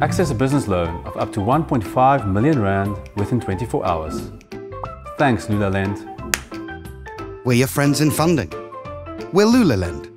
Access a business loan of up to 1.5 million Rand within 24 hours. Thanks, LulaLend. We're your friends in funding. We're LulaLend.